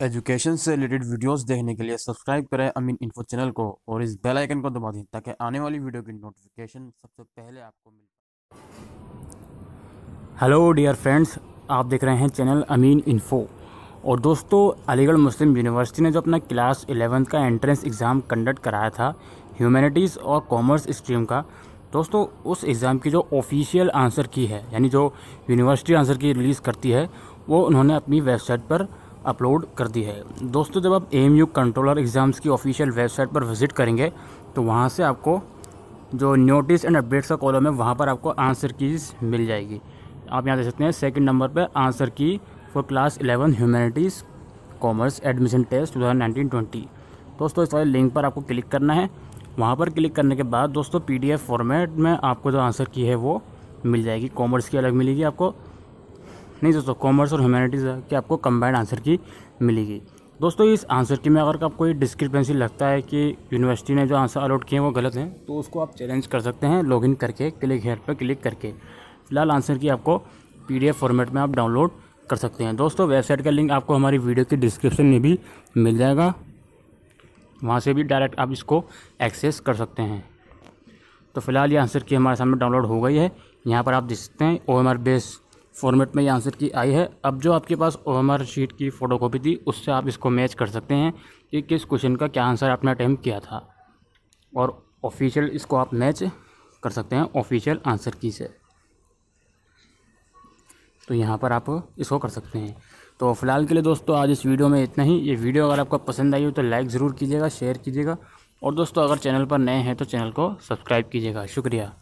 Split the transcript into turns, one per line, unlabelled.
Education से related videos देखने के लिए सब्सक्राइब करें अमीन इन्फो चैनल को और इस बेल आइकन को दबा दें ताकि आने वाली वीडियो की नोटिफिकेशन सबसे पहले आपको मिले
हेलो डियर फ्रेंड्स आप देख रहे हैं चैनल अमीन इन्फो और दोस्तों, अलीगढ़ मुस्लिम यूनिवर्सिटी ने जो अपना क्लास इलेवेंथ का एंट्रेंस एग्ज़ाम कंडक्ट कराया था ह्यूमैनिटीज़ और कॉमर्स स्ट्रीम का, दोस्तों, उस एग्ज़ाम की जो ऑफिशियल आंसर की है, यानी जो यूनिवर्सिटी आंसर की रिलीज़ करती है, वो उन्होंने अपनी वेबसाइट पर अपलोड कर दी है। दोस्तों, जब आप एम यू कंट्रोलर एग्ज़ाम्स की ऑफिशियल वेबसाइट पर विज़िट करेंगे तो वहाँ से आपको जो नोटिस एंड अपडेट्स का कॉलम है, वहाँ पर आपको आंसर कीज़ मिल जाएगी। आप यहाँ देख सकते हैं सेकंड नंबर पर answer key for class eleven humanities commerce admission test two दोस्तों, इस वाले लिंक पर आपको क्लिक करना है। वहाँ पर क्लिक करने के बाद दोस्तों पीडीएफ फॉर्मेट में आपको जो आंसर की है, वो मिल जाएगी। कॉमर्स की अलग मिलेगी आपको। नहीं दोस्तों कॉमर्स और ह्यूमैनिटीज़ की आपको कंबाइंड आंसर की मिलेगी। दोस्तों, इस आंसर की में अगर आपको कोई डिस्क्रिपेंसी लगता है कि यूनिवर्सिटी ने जो आंसर अलॉट किए हैं वो गलत हैं तो उसको आप चैलेंज कर सकते हैं लॉगिन करके क्लिक हेयर पर क्लिक करके। फ़िलहाल आंसर की आपको पीडीएफ फॉर्मेट में आप डाउनलोड कर सकते हैं। दोस्तों वेबसाइट का लिंक आपको हमारी वीडियो की डिस्क्रिप्शन में भी मिल जाएगा। वहाँ से भी डायरेक्ट आप इसको एक्सेस कर सकते हैं। तो फ़िलहाल ये आंसर की हमारे सामने डाउनलोड हो गई है। यहाँ पर आप देख सकते हैं ओ एम आर फॉर्मेट में ये आंसर की आई है। अब जो आपके पास ओ शीट की फ़ोटो कॉपी थी, उससे आप इसको मैच कर सकते हैं कि किस क्वेश्चन का क्या आंसर आपने अटैम्प्ट किया था। और ऑफिशियल इसको आप मैच कर सकते हैं ऑफिशियल आंसर की से। तो यहाँ पर आप इसको कर सकते हैं। तो फ़िलहाल के लिए दोस्तों, आज इस वीडियो में इतना ही। ये वीडियो अगर आपको पसंद आई हो तो लाइक ज़रूर कीजिएगा शेयर कीजिएगा। और दोस्तों, अगर चैनल पर नए हैं तो चैनल को सब्सक्राइब कीजिएगा। शुक्रिया।